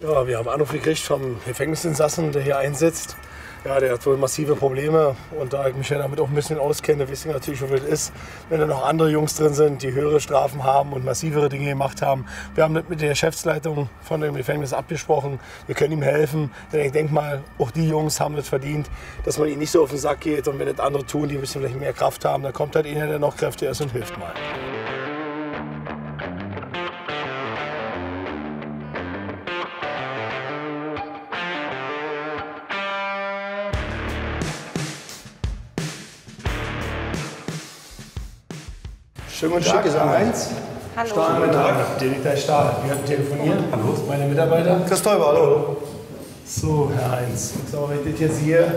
Ja, wir haben Anruf gekriegt vom Gefängnisinsassen, der hier einsitzt. Ja, der hat wohl massive Probleme und da ich mich ja damit auch ein bisschen auskenne, wissen wir natürlich, wie das ist, wenn da noch andere Jungs drin sind, die höhere Strafen haben und massivere Dinge gemacht haben. Wir haben das mit der Geschäftsleitung von dem Gefängnis abgesprochen. Wir können ihm helfen. Denn ich denke mal, auch die Jungs haben es verdient, dass man ihnen nicht so auf den Sack geht und wenn das andere tun, die ein bisschen vielleicht mehr Kraft haben, dann kommt halt einer, der noch kräftiger ist und hilft mal. Schönen guten Tag, Herr Heinz. Hallo. Stahl, guten Tag. Detektor Stahl. Wir hatten telefoniert. Hallo. Meine Mitarbeiter. Chris Teuber, hallo. So, Herr Heinz. So, wenn ich das jetzt hier.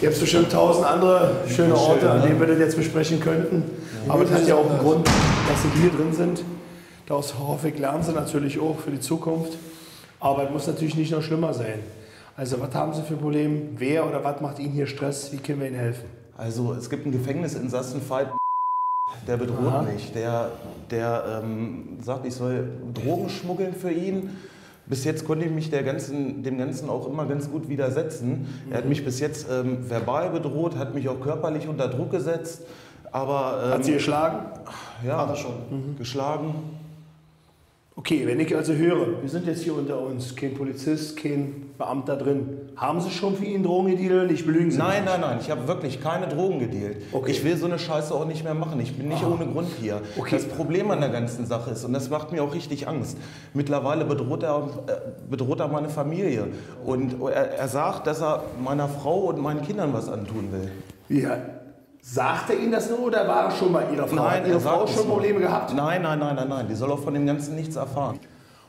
Ihr habt bestimmt tausend andere schöne Orte, an denen wir das jetzt besprechen könnten. Aber das hat ja auch einen Grund, dass Sie hier drin sind. Daraus hoffe ich, lernen Sie natürlich auch für die Zukunft. Aber es muss natürlich nicht noch schlimmer sein. Also, was haben Sie für Probleme? Wer oder was macht Ihnen hier Stress? Wie können wir Ihnen helfen? Also es gibt einen Gefängnisinsassen, Veit, der bedroht Aha. mich. Der, der ähm, sagt, ich soll Drogen schmuggeln für ihn. Bis jetzt konnte ich mich der ganzen, dem Ganzen auch immer ganz gut widersetzen. Er hat mich bis jetzt ähm, verbal bedroht, hat mich auch körperlich unter Druck gesetzt. Aber ähm, Hat Sie geschlagen? ja, hat er schon. geschlagen. Okay, wenn ich also höre, wir sind jetzt hier unter uns, kein Polizist, kein Beamter drin. Haben Sie schon für ihn Drogen gedealt? Ich belügen Sie Nein, nein, nein, ich habe wirklich keine Drogen gedealt. Okay. Ich will so eine Scheiße auch nicht mehr machen. Ich bin nicht ohne Grund hier. Okay. Das Problem an der ganzen Sache ist, und das macht mir auch richtig Angst, mittlerweile bedroht er, äh, bedroht er meine Familie. Und er, er sagt, dass er meiner Frau und meinen Kindern was antun will. Wie, sagt er Ihnen das nur oder war er schon bei Ihrer Frau? Hat Ihre Frau schon. Probleme gehabt? Nein, nein, nein, nein, nein. Die soll auch von dem Ganzen nichts erfahren.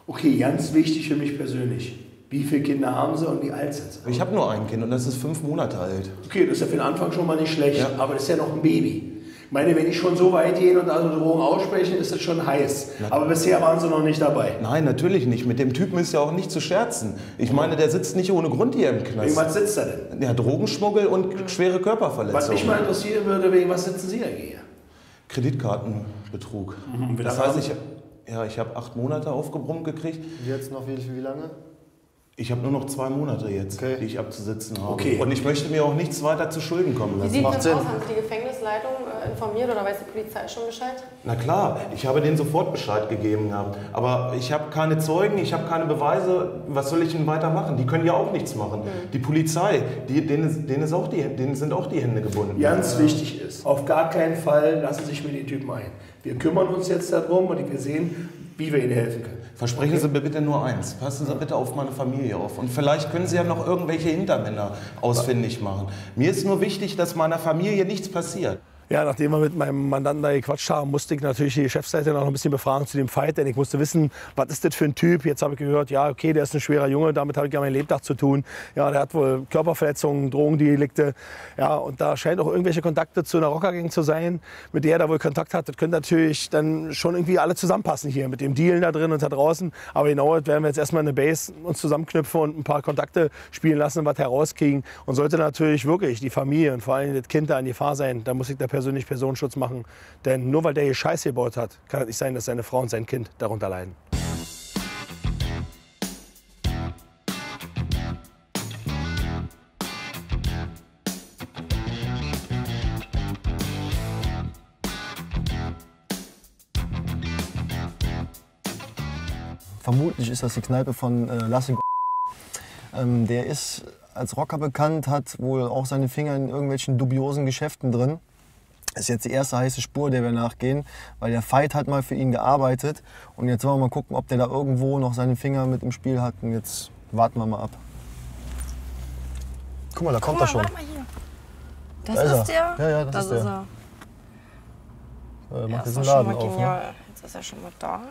Okay, ganz wichtig für mich persönlich. Wie viele Kinder haben Sie und wie alt sind Sie? Ich habe nur ein Kind und das ist fünf Monate alt. Okay, das ist ja für den Anfang schon mal nicht schlecht, Ja. aber das ist ja noch ein Baby. Ich meine, wenn ich schon so weit gehe und also Drogen aussprechen, ist das schon heiß. Aber bisher waren Sie noch nicht dabei. Nein, natürlich nicht. Mit dem Typen ist ja auch nicht zu scherzen. Ich meine, der sitzt nicht ohne Grund hier im Wegen Knast. was sitzt er denn? Ja, Drogenschmuggel und schwere Körperverletzungen. Was mich mal interessieren würde, wegen was sitzen Sie denn hier? Kreditkartenbetrug. wie Das heißt, ich, ja, ich habe acht Monate aufgebrummt gekriegt. Jetzt noch wie, wie lange? Ich habe nur noch zwei Monate jetzt, Okay. die ich abzusitzen habe. Okay. Und ich möchte mir auch nichts weiter zu Schulden kommen Wie lassen. sieht macht das Sinn. aus? Haben Sie die Gefängnisleitung äh, informiert oder weiß die Polizei schon Bescheid? Na klar, ich habe denen sofort Bescheid gegeben gehabt. Aber ich habe keine Zeugen, ich habe keine Beweise. Was soll ich denn weiter machen? Die können ja auch nichts machen. Die Polizei, die, denen, denen, ist auch die, denen sind auch die Hände gebunden. Ganz wichtig ist, auf gar keinen Fall lassen Sie sich mit den Typen ein. Wir kümmern uns jetzt darum und wir sehen, wie wir Ihnen helfen können. Versprechen Sie mir bitte nur eins. Passen Sie bitte auf meine Familie auf. Und vielleicht können Sie ja noch irgendwelche Hintermänner ausfindig machen. Mir ist nur wichtig, dass meiner Familie nichts passiert. Ja, nachdem wir mit meinem Mandanten da gequatscht haben, musste ich natürlich die Chefseite noch ein bisschen befragen zu dem Fight, denn ich musste wissen, was ist das für ein Typ? Jetzt habe ich gehört, ja, okay, der ist ein schwerer Junge, damit habe ich ja mein Lebtag zu tun. Ja, der hat wohl Körperverletzungen, Drogendelikte. Ja, und da scheint auch irgendwelche Kontakte zu einer Rockergang zu sein, mit der er da wohl Kontakt hat. Das könnte natürlich dann schon irgendwie alle zusammenpassen hier mit dem Dealen da drin und da draußen. Aber genau, das werden wir jetzt erstmal eine Base uns zusammenknüpfen und ein paar Kontakte spielen lassen, was herauskriegen. Und sollte natürlich wirklich die Familie und vor allem das Kind da in Gefahr sein, da muss ich da persönlich Personenschutz machen. Denn nur weil der hier Scheiße gebaut hat, kann es nicht sein, dass seine Frau und sein Kind darunter leiden. Vermutlich ist das die Kneipe von äh, Lasse. Ähm, der ist als Rocker bekannt, hat wohl auch seine Finger in irgendwelchen dubiosen Geschäften drin. Das ist jetzt die erste heiße Spur, der wir nachgehen, weil der Fight hat mal für ihn gearbeitet. Und jetzt wollen wir mal gucken, ob der da irgendwo noch seine Finger mit im Spiel hat. Und jetzt warten wir mal ab. Guck mal, da kommt er schon. warte mal hier. Das Da ist ist, er. der? Ja, ja, das ist der. er. Äh, Ja, macht ist jetzt schon Laden mal auf. Ne? Jetzt ist er schon mal da.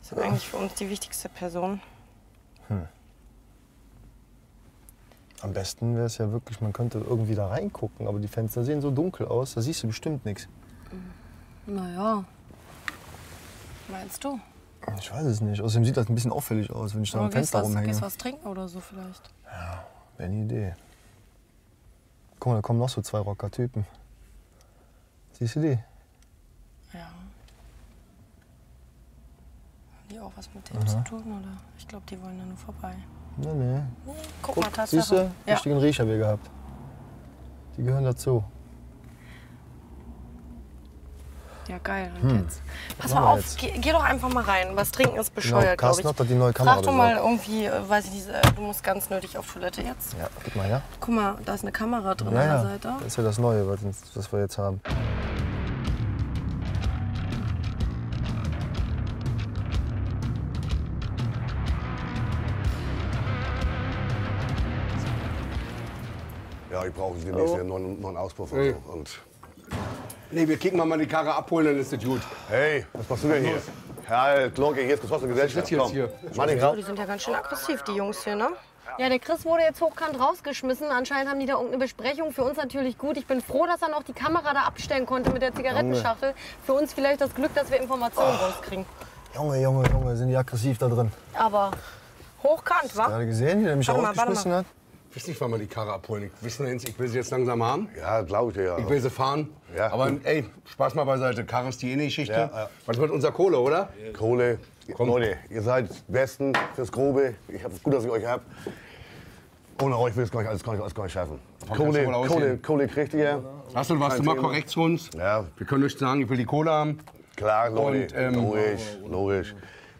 Das ist eigentlich für uns die wichtigste Person. Am besten wäre es ja wirklich, man könnte irgendwie da reingucken, aber die Fenster sehen so dunkel aus, da siehst du bestimmt nichts. Naja. Meinst du? Ich weiß es nicht. Außerdem sieht das ein bisschen auffällig aus, wenn ich da am Fenster was, rumhänge. gehst was trinken oder so vielleicht? Wäre eine Idee. Guck mal, da kommen noch so zwei Rocker-Typen. Siehst du die? Ja. Haben die auch was mit dem zu tun, oder? Ich glaube, die wollen da nur vorbei. Nee, nee. Nee, guck, Guck, mal, Tatsache. siehst du? Ja. Richtigen Riecher wir gehabt. Die gehören dazu. ja, geil. Jetzt? Pass mal auf, geh, geh doch einfach mal rein. Was trinken ist Genau, bescheuert, glaube Carsten ich. hat die neue Kamera Frag doch mal irgendwie, äh, weiß ich nicht, äh, du musst ganz nötig auf Toilette jetzt. Ja, gib mal her. Guck mal, da ist eine Kamera drin Ja, an ja. der Seite. Das ist ja das Neue, was wir jetzt haben. Ja, ich brauche demnächst wieder einen neuen, neuen Auspuff. Und, Hey. so. und Nee, wir kicken mal die Karre abholen, dann ist das gut. hey, was machst du denn hier? Herr Glocke, hier ist geschlossene Gesellschaft. sitz jetzt Komm. hier. Mann, ich Oh, die sind ja ganz schön aggressiv, die Jungs hier, ne? Ja, der Chris wurde jetzt hochkant rausgeschmissen. Anscheinend haben die da irgendeine Besprechung. Für uns natürlich gut. Ich bin froh, dass er noch die Kamera da abstellen konnte mit der Zigarettenschachtel. Für uns vielleicht das Glück, dass wir Informationen rauskriegen. Junge, Junge, Junge, sind die aggressiv da drin. Aber Hochkant, wa? Gerade gesehen, wie der mich mal, rausgeschmissen hat? Ich weiß nicht, wann wir die Karre abholen. Ich, wissen jetzt, ich will sie jetzt langsam haben. Ja, glaube ich dir ja. Ich will sie fahren. Ja. Aber ey, Spaß mal beiseite. Karre ist die eh Geschichte. Ja, ja. Was mit unserer Kohle, oder? Kohle. Komm. Leute, ihr seid Besten fürs Grobe. Ich hab, gut, dass ich euch hab. Ohne euch will ich gar nicht, alles, gar nicht, alles gar nicht schaffen. Kohle. Kohle, Kohle kriegt ihr. Hast du, warst du mal korrekt zu uns? Ja, Wir können nicht sagen, ich will die Kohle haben. klar, Leute. Und, ähm, logisch, logisch.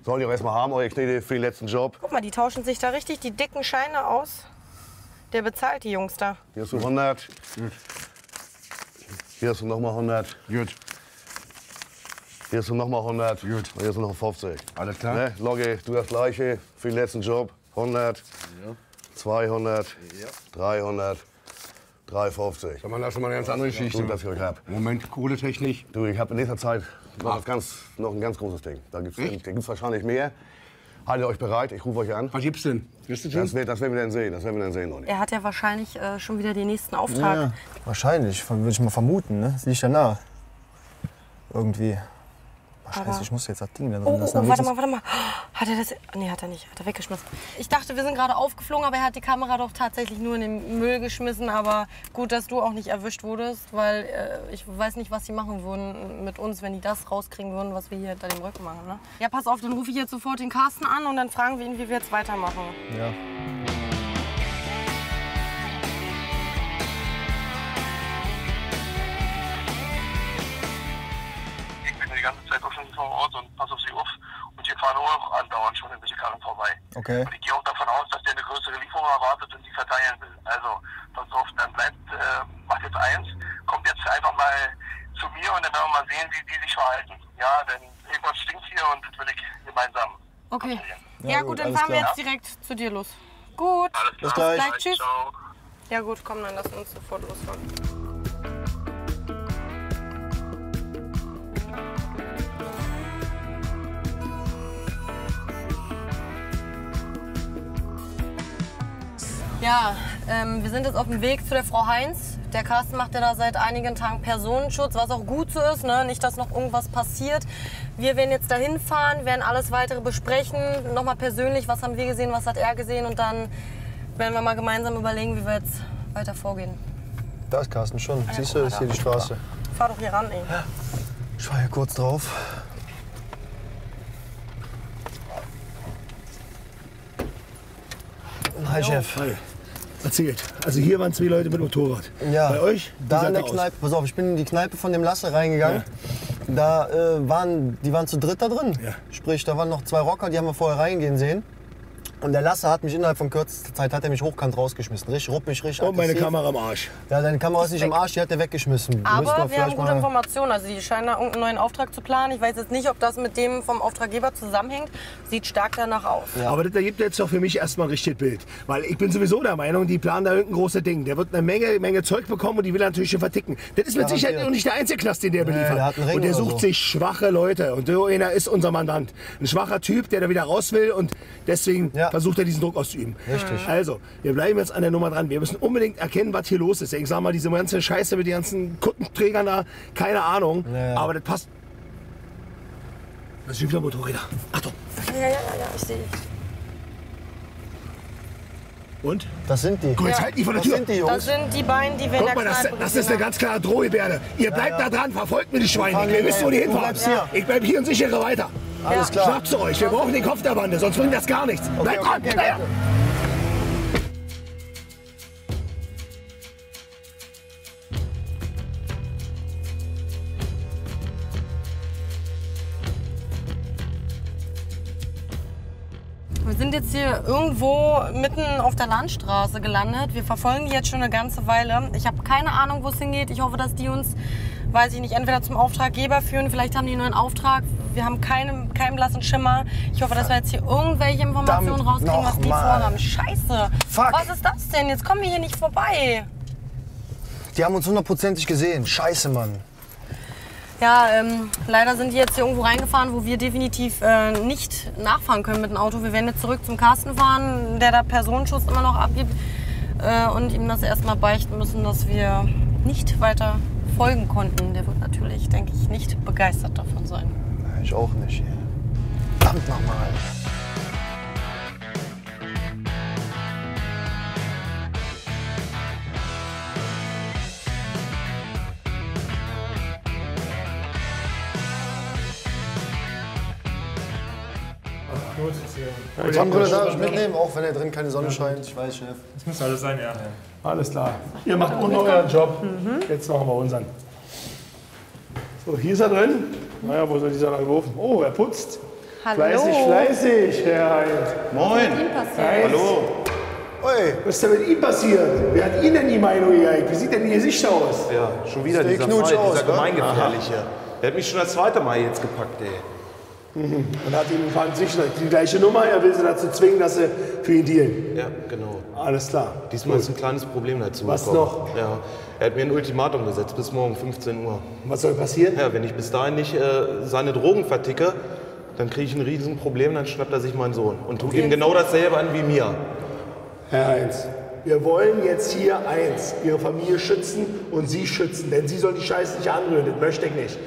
Sollt ihr auch erstmal haben, eure Knete für den letzten Job. Guck mal, die tauschen sich da richtig die dicken Scheine aus. Der bezahlt die Jungs da. Hier hast du 100. Hier hast du nochmal 100. Gut. Hier hast du nochmal 100. Gut. Und hier hast du noch 50. Alles klar? Ne? Logge, du das gleiche für den letzten Job. 100, 200, 300, 350. Sag mal, das ist mal eine ganz andere Geschichte. Gut, dass ich euch hab. Moment, Kohletechnik. Du, ich habe in nächster Zeit noch, was ganz, noch ein ganz großes Ding. Da gibt es wahrscheinlich mehr. Haltet euch bereit, ich rufe euch an. Was gibt's denn? Wisst ihr schon? Das, wird, das werden wir dann sehen. Das werden wir dann sehen. Er hat ja wahrscheinlich äh, schon wieder den nächsten Auftrag. Ja, wahrscheinlich, würde ich mal vermuten. Ne? Das liegt ja nah. Irgendwie. Oh, Scheiße, ich muss jetzt das Ding da drin Oh, oh, lassen. oh, damit warte mal, warte mal. Hat er das. Nee, hat er nicht. Hat er weggeschmissen. ich dachte, wir sind gerade aufgeflogen, aber er hat die Kamera doch tatsächlich nur in den Müll geschmissen. Aber gut, dass du auch nicht erwischt wurdest, weil äh, ich weiß nicht, was sie machen würden mit uns, wenn die das rauskriegen würden, was wir hier hinter dem Rücken machen. Ne? Ja, pass auf, dann rufe ich jetzt sofort den Carsten an und dann fragen wir ihn, wie wir jetzt weitermachen. Ja. Okay. Und ich gehe auch davon aus, dass der eine größere Lieferung erwartet und die verteilen will. Also, pass auf, dann bleibt, äh, macht jetzt eins, kommt jetzt einfach mal zu mir und dann werden wir mal sehen, wie die sich verhalten. Ja, denn irgendwas stinkt hier und das will ich gemeinsam Okay. kontrollieren. Ja, gut, gut, dann fahren wir klar. jetzt direkt zu dir los. Gut. Alles klar. Bis gleich. Gleich, tschüss. Ciao. Ja, gut, komm, dann lass uns sofort losfahren. Ja, ähm, wir sind jetzt auf dem Weg zu der Frau Heinz. Der Carsten macht ja da seit einigen Tagen Personenschutz, was auch gut so ist, ne? nicht, dass noch irgendwas passiert. Wir werden jetzt dahin fahren, werden alles weitere besprechen, nochmal persönlich, was haben wir gesehen, was hat er gesehen und dann werden wir mal gemeinsam überlegen, wie wir jetzt weiter vorgehen. Da ist Carsten schon. Siehst du, das ist hier die Straße. Fahr doch hier ran, ey. Ich war hier kurz drauf. Hi, Chef. Hi. Erzählt. Also hier waren zwei Leute mit Motorrad. Ja, Bei euch? Da in der? Kneipe. Pass auf, ich bin in die Kneipe von dem Lasse reingegangen. Da äh, waren, die waren zu dritt da drin. Ja. Sprich, da waren noch zwei Rocker, die haben wir vorher reingehen sehen. Und der Lasse hat mich innerhalb von kürzester Zeit hat er mich hochkant rausgeschmissen. Richtig ruppig, richtig Und meine aggressiv. Kamera am Arsch. Ja, deine Kamera ist nicht im Arsch, die hat er weggeschmissen. Aber wir haben vielleicht gute mal- Informationen. Also die scheinen da irgendeinen neuen Auftrag zu planen. Ich weiß jetzt nicht, ob das mit dem vom Auftraggeber zusammenhängt. Sieht stark danach aus. Aber das ergibt jetzt doch für mich erstmal ein richtiges Bild. Weil ich bin sowieso der Meinung, die planen da irgendein großes Ding. Der wird eine Menge, Menge Zeug bekommen und die will er natürlich schon verticken. Das ist mit Garantiert. Sicherheit auch nicht der einzige Knast, den der beliefert. der hat einen Ring und der oder sucht so. sich schwache Leute. Und so einer ist unser Mandant. Ein schwacher Typ, der da wieder raus will und deswegen Ja. Versucht er diesen Druck auszuüben. Richtig. Also, wir bleiben jetzt an der Nummer dran. Wir müssen unbedingt erkennen, was hier los ist. Ich sag mal, diese ganze Scheiße mit den ganzen Kuttenträgern da, keine Ahnung. Ja, ja. Aber das passt. Das sind wieder Motorräder. Achtung. Ja, ja, ja, ja, ich sehe. Und? Das sind die. Guck, jetzt halt die vor der Das Tür. sind die Das Jungs. sind die beiden, die wir Guck mal, das, das ist eine ganz klare Drohgebärde. Ihr bleibt da dran, verfolgt mir die Schweine. Ihr wisst, wo die hinfahren. Ich bleib hier und sichere weiter. Alles klar. Schnappt zu euch. Wir brauchen den Kopf der Bande, sonst bringt das gar nichts. Okay, dran, okay, okay. Wir sind jetzt hier irgendwo mitten auf der Landstraße gelandet. Wir verfolgen die jetzt schon eine ganze Weile. Ich habe keine Ahnung, wo es hingeht. Ich hoffe, dass die uns, weiß ich nicht, entweder zum Auftraggeber führen, vielleicht haben die nur einen Auftrag. Wir haben keinen, keinen blassen Schimmer. Ich hoffe, dass wir jetzt hier irgendwelche Informationen rauskriegen, was die nochmal. vorhaben. Scheiße. Fuck. Was ist das denn? Jetzt kommen wir hier nicht vorbei. Die haben uns hundertprozentig gesehen. Scheiße, Mann. Ja, ähm, leider sind die jetzt hier irgendwo reingefahren, wo wir definitiv äh, nicht nachfahren können mit dem Auto. Wir werden jetzt zurück zum Carsten fahren, der da Personenschutz immer noch abgibt äh, und ihm das erstmal beichten müssen, dass wir nicht weiter folgen konnten. Der wird natürlich, denke ich, nicht begeistert davon sein. Ich auch nicht. Verdammt nochmal. Sonnenbrille darf ich mitnehmen, auch wenn er drin keine Sonne scheint. Ich weiß, Chef. Das muss alles sein, ja. Alles klar. Ihr macht unten euren Job. Jetzt machen wir unseren. So, hier ist er drin. Naja, wo soll dieser lang geworfen? Oh, er putzt. Hallo. Fleißig, fleißig, Herr Heinz. Moin. Heinz, Hallo. Oi, Was ist denn mit ihm passiert? Wer hat ihn denn die Meinung geeignet? Wie sieht denn Ihr Gesicht aus? Ja, schon wieder dieser Knutsch Fall, aus, dieser gemeingefährliche. Der hat mich schon das zweite Mal jetzt gepackt, ey. Und hat ihm fand sich die gleiche Nummer. Er will sie dazu zwingen, dass sie für ihn dealen. Ja, genau. Alles klar. Diesmal ist ein kleines Problem dazu Was gekommen. noch? Ja, er hat mir ein Ultimatum gesetzt bis morgen 15 Uhr. Was soll passieren? Ja, wenn ich bis dahin nicht äh, seine Drogen verticke, dann kriege ich ein Riesenproblem, dann schnappt er sich meinen Sohn und tut ihm genau dasselbe an wie mir. Herr Heinz, wir wollen jetzt hier eins, Ihre Familie schützen und Sie schützen, denn Sie soll die Scheiße nicht anrühren, das möchte ich nicht.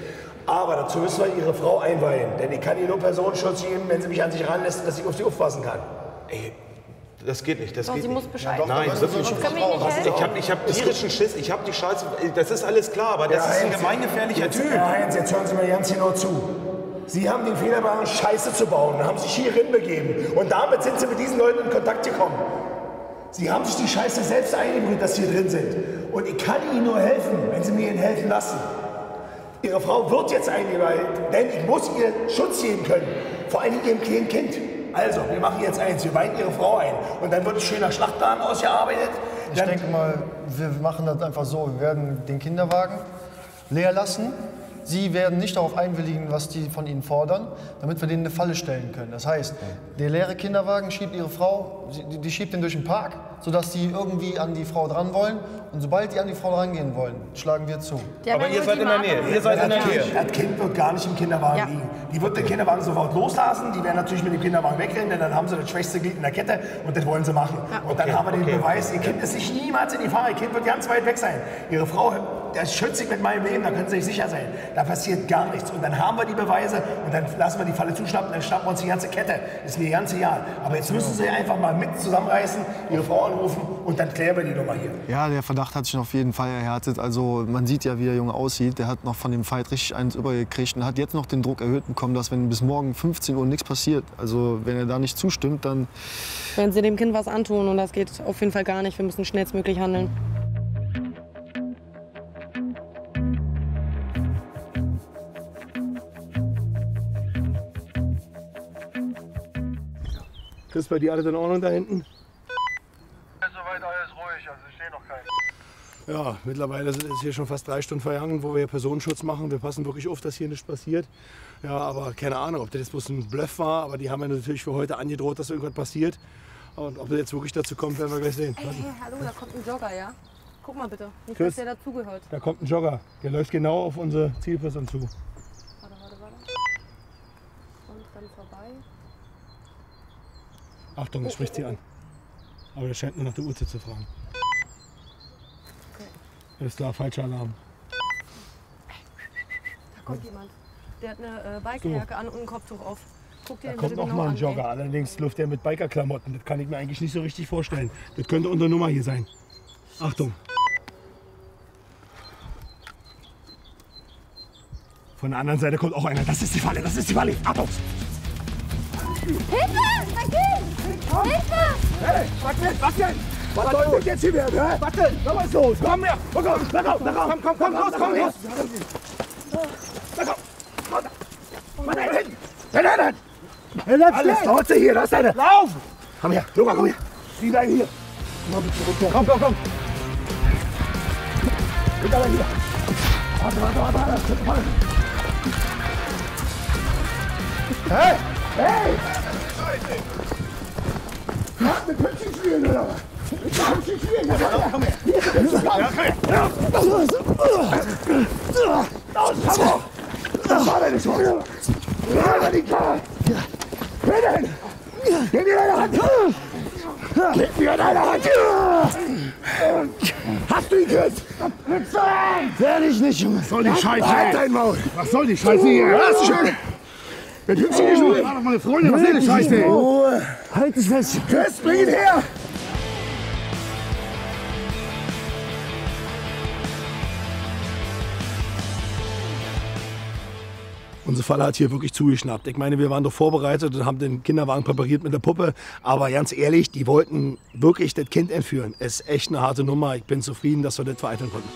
Aber dazu müssen wir Ihre Frau einweihen, denn ich kann ihr nur Personenschutz geben, wenn sie mich an sich ranlässt, dass ich auf sie aufpassen kann. Ey, das geht nicht, das Doch, geht sie nicht. muss Bescheid Nein, wissen. wirklich Sonst nicht. können wir ihr nicht helfen. Ich habe ich hab tierischen Schiss, ich habe die Scheiße, das ist alles klar, aber das Herr ist ein gemeingefährlicher jetzt, Typ. Herr Heinz, jetzt hören Sie mir ganz genau zu. Sie haben den Fehler gemacht, Scheiße zu bauen haben sich hierin begeben. Und damit sind Sie mit diesen Leuten in Kontakt gekommen. Sie haben sich die Scheiße selbst eingebrüht, dass Sie hier drin sind. Und ich kann Ihnen nur helfen, wenn Sie mir Ihnen helfen lassen. Ihre Frau wird jetzt eingeweiht, denn ich muss ihr Schutz geben können. Vor allem ihrem kleinen Kind. Also, wir machen jetzt eins, wir weihen Ihre Frau ein. Und dann wird ein schöner Schlachtplan ausgearbeitet. Ich Dann- denke mal, wir machen das einfach so. Wir werden den Kinderwagen leer lassen. Sie werden nicht darauf einwilligen, was die von Ihnen fordern, damit wir denen eine Falle stellen können. Das heißt, der leere Kinderwagen schiebt Ihre Frau, die schiebt den durch den Park, sodass sie irgendwie an die Frau dran wollen. Und sobald die an die Frau rangehen wollen, schlagen wir zu. Die haben Aber ihr seid in der Nähe, ihr seid in der Nähe. Das Kind wird gar nicht im Kinderwagen Ja. liegen. Die wird den Kinderwagen sofort loslassen. Die werden natürlich mit dem Kinderwagen wegrennen, denn dann haben sie das schwächste Glied in der Kette und das wollen sie machen. Und dann haben wir den Beweis, ihr Kind ist nicht niemals in die Fahrer. Ihr Kind wird ganz weit weg sein. Ihre Frau, das schütze ich mit meinem Leben, da können Sie sich sicher sein. Da passiert gar nichts. Und dann haben wir die Beweise und dann lassen wir die Falle zuschnappen, dann schnappen wir uns die ganze Kette. Ist mir ganz egal. Aber jetzt müssen Sie einfach mal mit zusammenreißen, Ihre Frau anrufen und dann klären wir die Nummer hier. Ja, der Verdacht hat sich auf jeden Fall erhärtet. Also man sieht ja, wie der Junge aussieht. Der hat noch von dem Fight richtig eins übergekriegt und hat jetzt noch den Druck erhöht bekommen, dass wenn bis morgen 15 Uhr nichts passiert, also wenn er da nicht zustimmt, dann Wenn sie dem Kind was antun und das geht auf jeden Fall gar nicht. Wir müssen schnellstmöglich handeln. Chris, bei dir alles in Ordnung da hinten? Soweit alles ruhig, also ich sehe noch keinen. Ja, mittlerweile sind es hier schon fast drei Stunden vergangen, wo wir Personenschutz machen. Wir passen wirklich auf, dass hier nichts passiert. Ja, aber keine Ahnung, ob das jetzt bloß ein Bluff war, aber die haben ja natürlich für heute angedroht, dass irgendwas passiert. Und ob das jetzt wirklich dazu kommt, werden wir gleich sehen. Hey, hey, hallo, da kommt ein Jogger, ja? Guck mal bitte, nicht, Chris. dass der dazugehört. Da kommt ein Jogger, der läuft genau auf unsere Zielperson zu. Warte, warte, warte. Kommt dann vorbei. Achtung, es spricht sie an. Aber der scheint nur nach der Uhrzeit zu fragen. Alles klar, falscher Alarm. Da kommt jemand. Der hat eine äh, Bikerjacke an und ein Kopftuch auf. Guck dir Da den kommt noch genau mal ein an, Jogger. ey. Allerdings läuft der mit Bikerklamotten. Das kann ich mir eigentlich nicht so richtig vorstellen. Das könnte unsere Nummer hier sein. Achtung. Von der anderen Seite kommt auch einer. Das ist die Falle, das ist die Falle. Achtung! Hilfe! Dagegen! Hilfe! Hey, was denn? Was denn? Was soll denn jetzt hier werden? hä? Was denn? Was ist los? Komm her! Oh Gott, na komm, na komm! Komm, komm, komm, los, komm her! Na komm! Mann, da hinten! Da hinten! Alles Torte hier, da ist eine! Lauf! Komm her, Luca, komm her! Zieh deinen hier! Komm, komm, komm! komm. Hinter dir wieder! Warte, warte, warte, warte! warte. Hey! Hey! Was, mit Püppchen spielen oder was? Mit Püppchen spielen, ja, ja, komm her! Ja, komm her! Ja. Los, komm hoch! Das war deine Chance! Ja, die Karre! Denn? Gib mir deine Hand! Gib mir deine Hand! Hast du ihn geküsst? Werde ich nicht, Junge. Was soll die Scheiße? Halt dein Maul! Was soll die Scheiße hier? Hast du schon? Mit Hübschen geschmückt? War doch meine Freundin, was soll die Scheiße? Ruhe! Halt dich fest! Chris, bring ihn her! Unsere Falle hat hier wirklich zugeschnappt. Ich meine, wir waren doch vorbereitet und haben den Kinderwagen präpariert mit der Puppe. Aber ganz ehrlich, die wollten wirklich das Kind entführen. Es ist echt eine harte Nummer. Ich bin zufrieden, dass wir das vereiteln konnten.